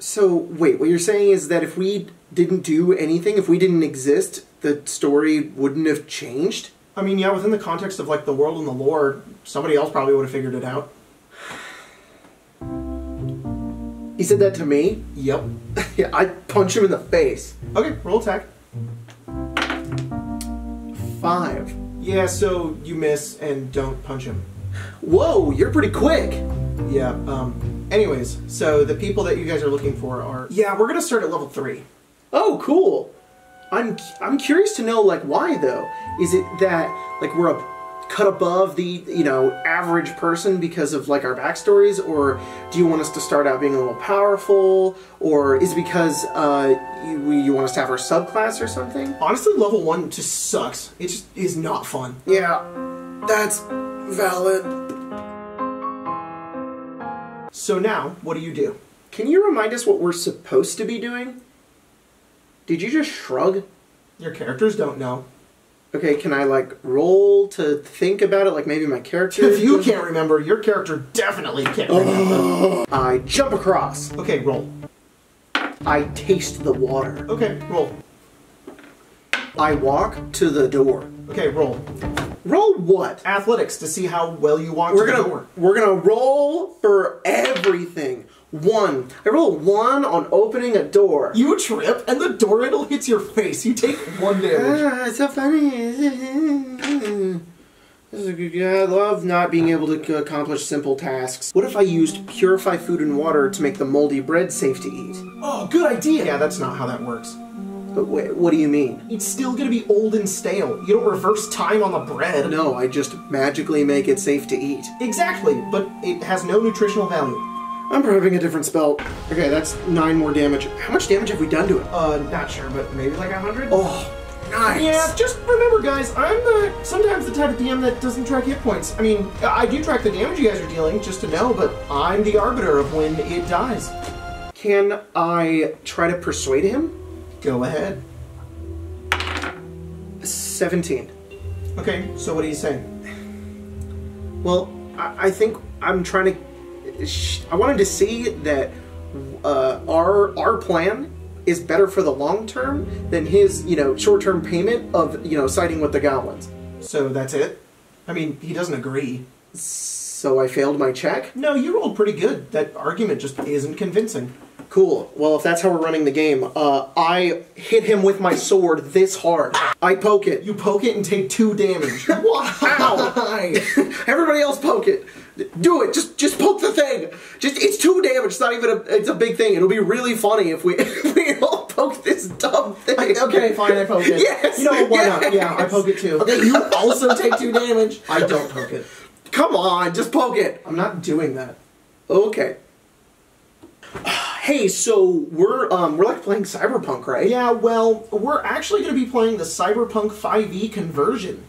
So wait, what you're saying is that if we didn't do anything, if we didn't exist, the story wouldn't have changed? I mean, yeah, within the context of like the world and the lore, somebody else probably would have figured it out. He said that to me? Yep. yeah, I'd punch him in the face. Okay, roll attack. Five. Yeah, so you miss and don't punch him. Whoa, you're pretty quick. Yeah, um, anyways, so the people that you guys are looking for are. Yeah, we're gonna start at level three. Oh, cool. I'm I'm curious to know like why though. Is it that like we're a cut above the you know average person because of like our backstories, or do you want us to start out being a little powerful, or is it because uh, you, you want us to have our subclass or something? Honestly, level one just sucks. It just is not fun. Yeah, that's valid. So now, what do you do? Can you remind us what we're supposed to be doing? Did you just shrug? Your characters don't know. Okay, can I like roll to think about it? Like maybe my character. If you can't remember, your character definitely can't remember. I jump across. Okay, roll. I taste the water. Okay, roll. I walk to the door. Okay, roll. Roll what? Athletics to see how well you walk We're to gonna we're gonna roll for everything. One. I roll one on opening a door. You trip and the door handle hits your face. You take one damage. Ah, it's so funny. This is a good guy. I love not being able to accomplish simple tasks. What if I used purify food and water to make the moldy bread safe to eat? Oh, good idea. Yeah, that's not how that works. But what do you mean? It's still gonna be old and stale. You don't reverse time on the bread. No, I just magically make it safe to eat. Exactly, but it has no nutritional value. I'm prepping a different spell. Okay, that's nine more damage. How much damage have we done to it? Uh, not sure, but maybe like a hundred? Oh, nice. Yeah, just remember, guys, I'm the sometimes the type of DM that doesn't track hit points. I mean, I do track the damage you guys are dealing, just to know, but I'm the arbiter of when it dies. Can I try to persuade him? Go ahead. 17. Okay, so what are you saying? Well, I, I think I'm trying to. sh- I wanted to see that uh, our our plan is better for the long term than his, you know, short term payment of you know siding with the goblins. So that's it? I mean, he doesn't agree. So I failed my check. No, you rolled pretty good. That argument just isn't convincing. Cool. Well, if that's how we're running the game, uh, I hit him with my sword this hard. I poke it. You poke it and take two damage. Why? Everybody else poke it. Do it. Just just poke the thing. Just it's two damage. It's not even a it's a big thing. It'll be really funny if we if we all poke this dumb thing. okay, fine, I poke it. Yes, You know, why not? Yeah, I poke it too. Okay, you also take two damage. I don't poke it. Come on, just poke it. I'm not doing that. Okay. Hey, so we're um we're like playing Cyberpunk, right? Yeah, well, we're actually going to be playing the Cyberpunk 5e conversion.